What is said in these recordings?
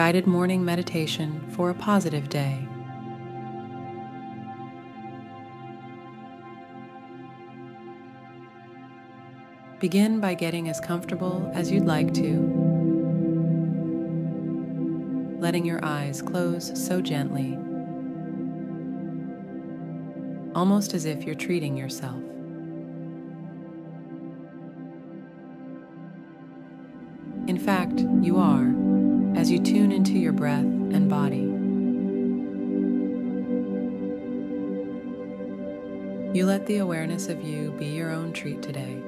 guided morning meditation for a positive day. Begin by getting as comfortable as you'd like to, letting your eyes close so gently, almost as if you're treating yourself. In fact, you are as you tune into your breath and body. You let the awareness of you be your own treat today.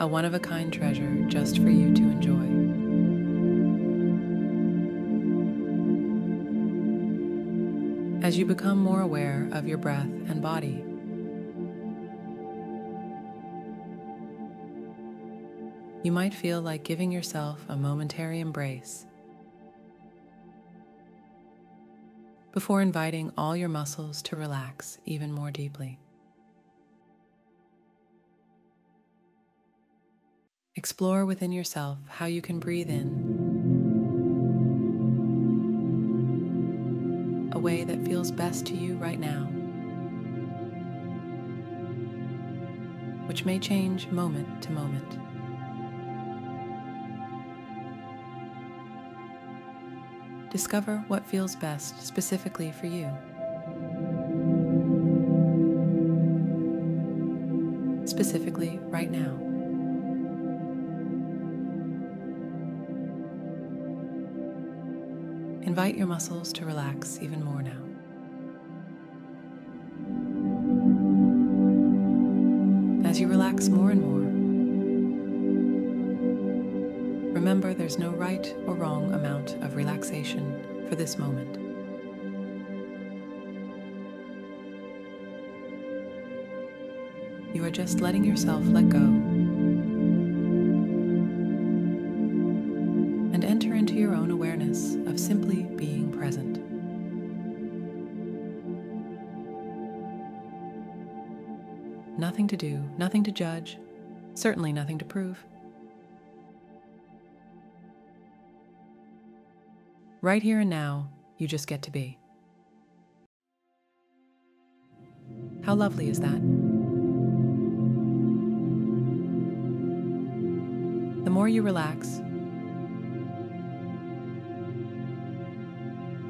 A one of a kind treasure just for you to enjoy. As you become more aware of your breath and body, you might feel like giving yourself a momentary embrace before inviting all your muscles to relax even more deeply. Explore within yourself how you can breathe in a way that feels best to you right now, which may change moment to moment. Discover what feels best specifically for you. Specifically, right now. Invite your muscles to relax even more now. As you relax more and more, remember there's no right or wrong amount of relaxation for this moment. You are just letting yourself let go and enter into your own awareness of simply being present. Nothing to do, nothing to judge, certainly nothing to prove. Right here and now, you just get to be. How lovely is that? The more you relax,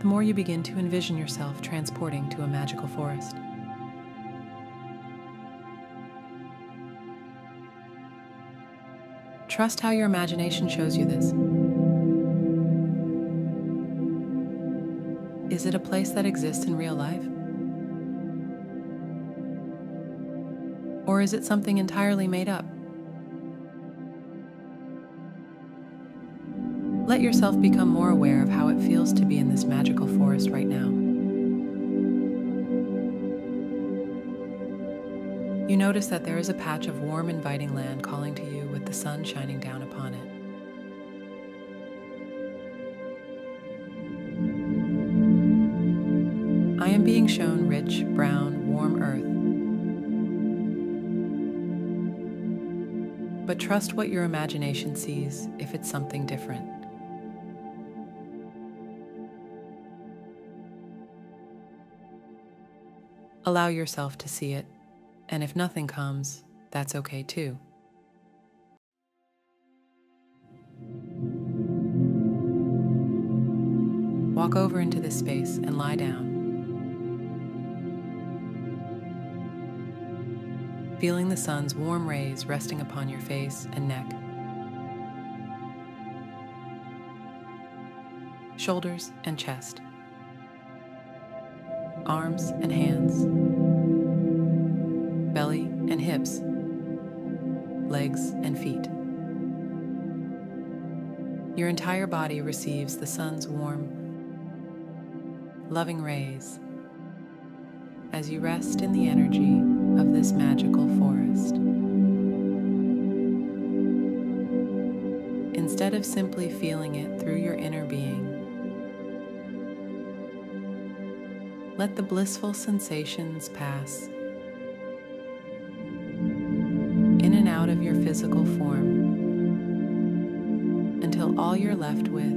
the more you begin to envision yourself transporting to a magical forest. Trust how your imagination shows you this. Is it a place that exists in real life? Or is it something entirely made up? Let yourself become more aware of how it feels to be in this magical forest right now. You notice that there is a patch of warm, inviting land calling to you with the sun shining down upon it. I am being shown rich, brown, warm earth. But trust what your imagination sees if it's something different. Allow yourself to see it, and if nothing comes, that's okay too. Walk over into this space and lie down. Feeling the sun's warm rays resting upon your face and neck. Shoulders and chest. Arms and hands. Belly and hips. Legs and feet. Your entire body receives the sun's warm, loving rays as you rest in the energy of this magical forest. Instead of simply feeling it through your inner being, let the blissful sensations pass in and out of your physical form until all you're left with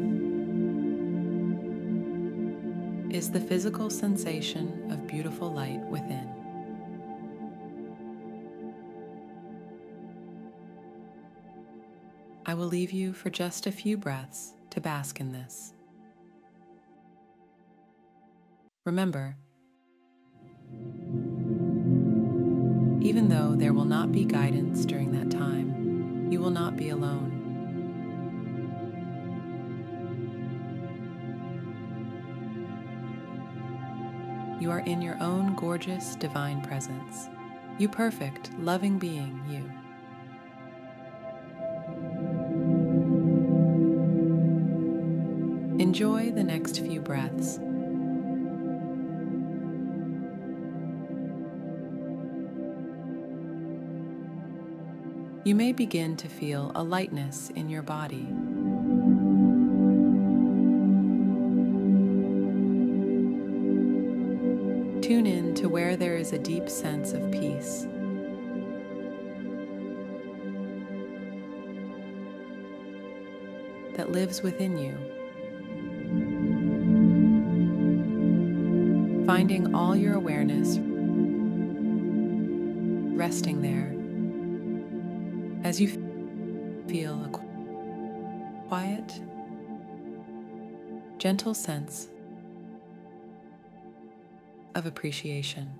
is the physical sensation of beautiful light within. I will leave you for just a few breaths to bask in this. Remember, even though there will not be guidance during that time, you will not be alone. You are in your own gorgeous divine presence, you perfect, loving being, you. Enjoy the next few breaths. You may begin to feel a lightness in your body. Tune in to where there is a deep sense of peace. That lives within you. Finding all your awareness resting there as you feel a quiet, gentle sense of appreciation.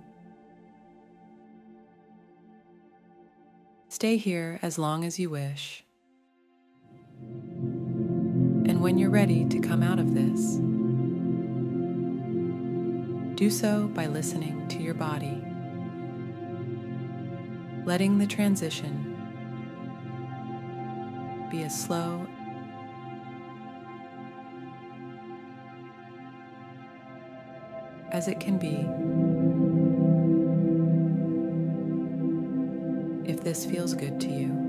Stay here as long as you wish. And when you're ready to come out of this, do so by listening to your body, letting the transition be as slow as it can be. If this feels good to you.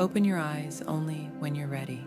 Open your eyes only when you're ready.